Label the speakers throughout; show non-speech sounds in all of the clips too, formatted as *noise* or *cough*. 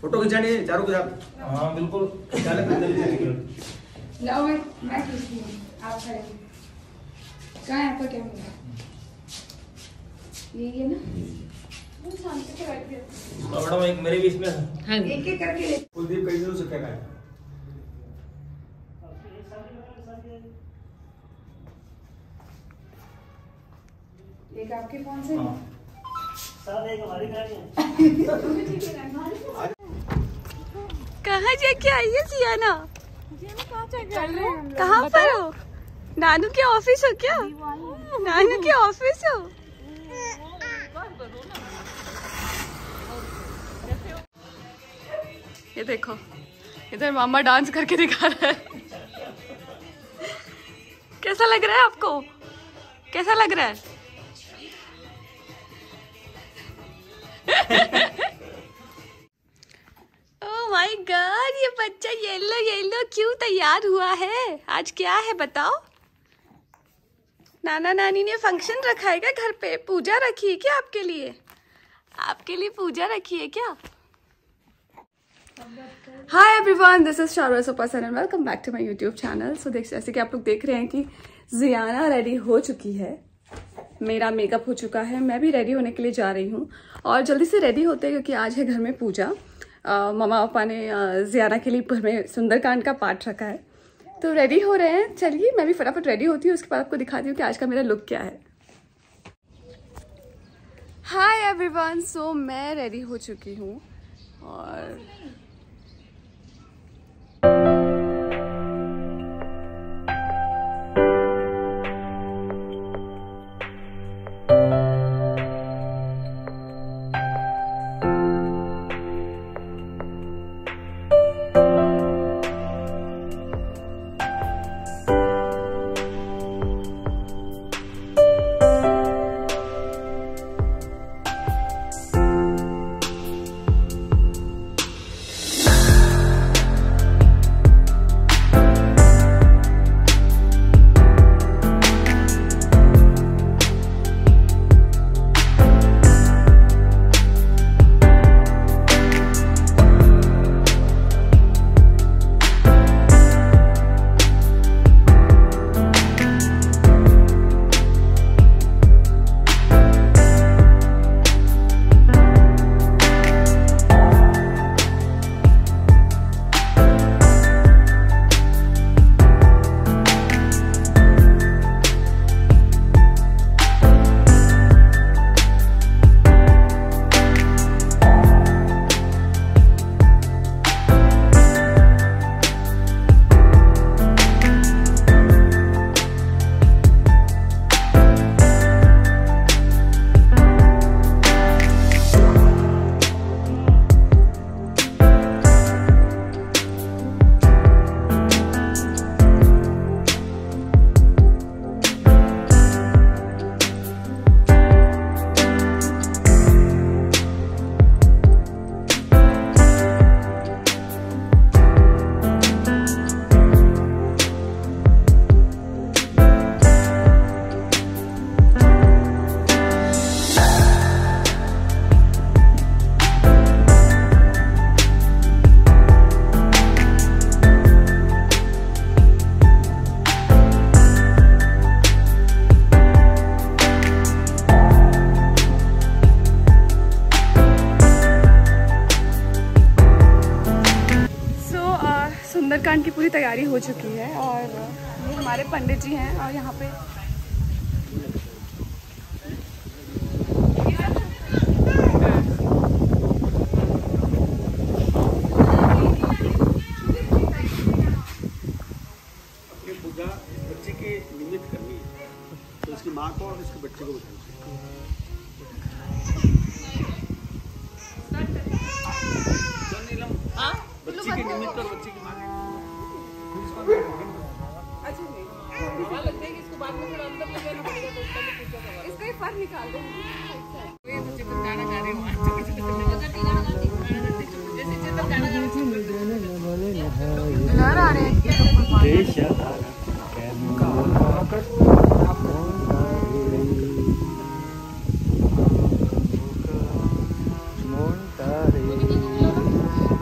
Speaker 1: Photo खिंचानी है चारों के साथ
Speaker 2: हाँ बिल्कुल।
Speaker 1: चले फिर जल्दी से निकलो
Speaker 3: लाओ मैं मैं खींचती हूँ आप खड़े हो। कहाँ है आपका कैमरा यही है ना? शांति से बैठ गए
Speaker 2: मैडम एक मेरे भी इसमें
Speaker 4: हाँ।
Speaker 3: एक एक करके ले।
Speaker 1: कुलदीप कई दिनों से क्या है।
Speaker 3: एक आपके फ़ोन से?
Speaker 2: हाँ। *laughs*
Speaker 4: जाके आई है। *laughs* सियाना?
Speaker 3: चल रहे हैं लोग।
Speaker 4: कहाँ पर हो? नानू के ऑफ़िस हो क्या? नानू के ऑफ़िस हो? ये देखो इधर मामा डांस करके दिखा रहा है। कैसा लग रहा है आपको? कैसा लग रहा है *laughs* ओह माय गॉड ये बच्चा येलो येलो तैयार हुआ है? आज क्या है बताओ? नाना नानी ने फ़ंक्शन रखा है क्या घर पे? पूजा रखी है क्या आपके लिए? आपके लिए पूजा रखी है क्या? Hi everyone this is Sharva Sopasan and welcome back to my YouTube channel so देख, जैसे कि आप लोग देख रहे हैं कि जियाना रेडी हो चुकी है। मेरा मेकअप हो चुका है, मैं भी रेडी होने के लिए जा रही हूँ। और जल्दी से रेडी होते हैं क्योंकि आज है घर में पूजा। मम्मा पापा ने ज़ियारा के लिए पर में सुंदरकांड का पार्ट रखा है। तो रेडी हो रहे हैं? चलिए, मैं भी फटाफट रेडी होती हूँ, उसके बाद आपको दिखाती हूँ कि आज का मेरा लुक क्या है। हाय एवरीवन सो मैं रेडी हो चुकी हूँ और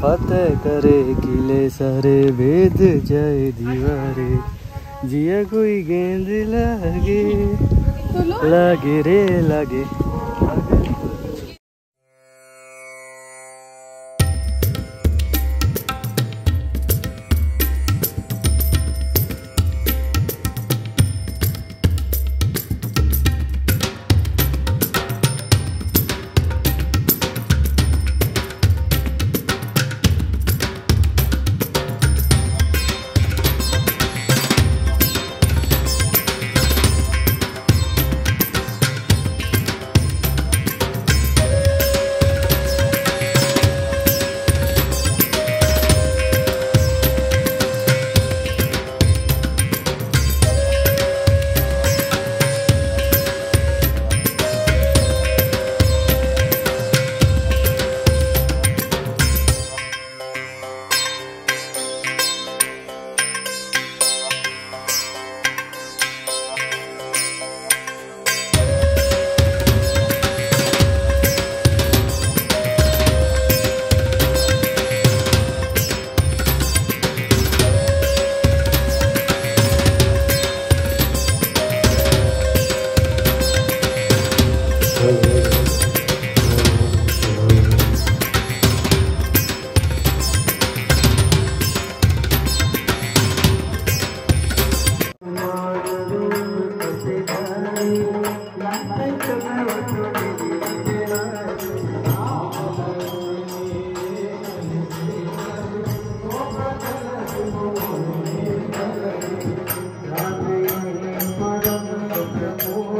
Speaker 4: फतेह
Speaker 2: करे किले सारे वेद जय दीवारे। जिया कोई गेंद लागे लागे रे लागे।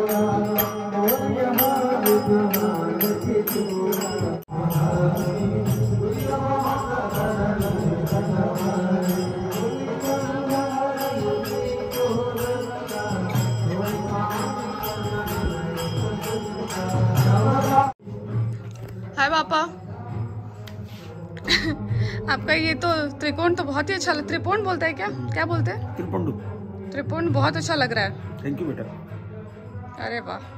Speaker 5: हाय पापा। आपका ये तो त्रिकोण तो बहुत ही अच्छा त्रिपोण बोलता है क्या? क्या बोलते हैं?
Speaker 1: त्रिपोण
Speaker 5: त्रिपोण बहुत अच्छा लग रहा है।
Speaker 1: थैंक यू बेटा।
Speaker 5: अरे वाह।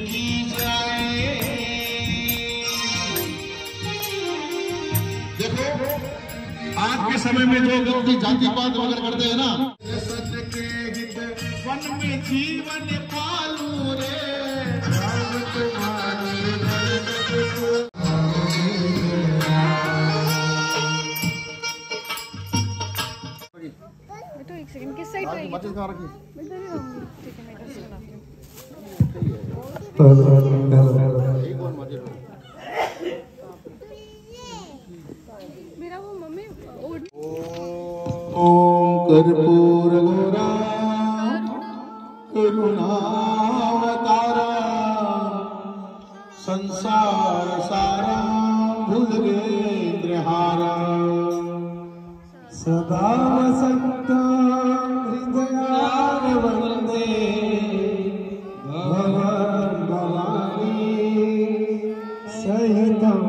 Speaker 5: समय में जो व्यक्ति जातिवाद वगैरह करते हैं ना।
Speaker 4: किस साइड ठीक है मैं
Speaker 5: ಭಾವಸಕ್ತಾ ಹೃದಯಾನ ವಂದೇ ಭವನ್ ಭವಾನಿ ಸಹಿತಂ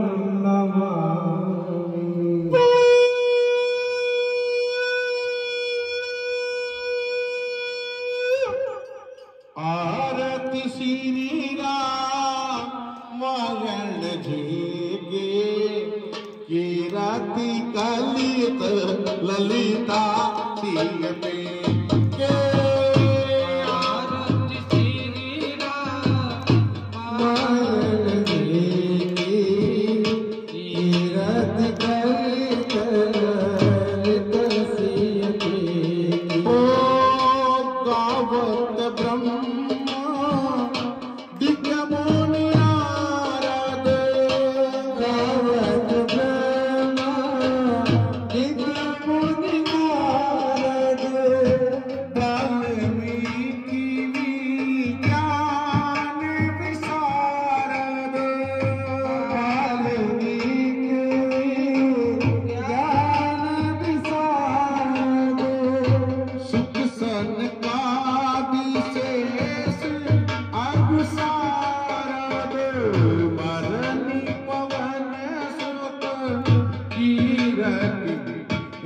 Speaker 5: ಆರತಿ ಸೀನೀರಾ ಮಗಳ ಜೀಗೆ Lolita, dígame.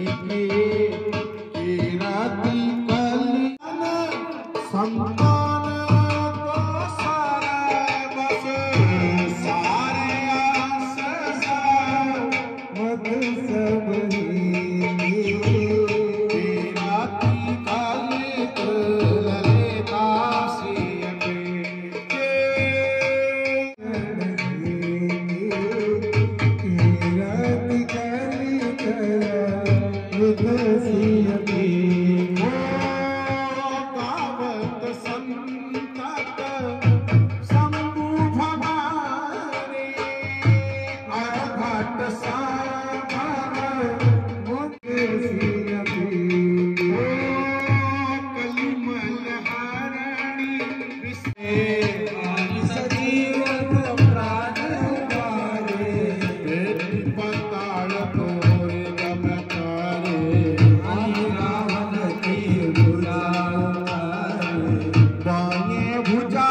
Speaker 5: में तेरा दिल कल संता
Speaker 6: ঘুরছা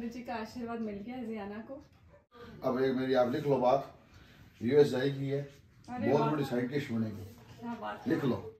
Speaker 4: पंडित जी का आशीर्वाद मिल गया जियाना को।
Speaker 6: अब एक मेरी आप लिख लो बात। यूएस जाएगी है बहुत बड़ी साइंटिस्ट बनेगी। लिख लो।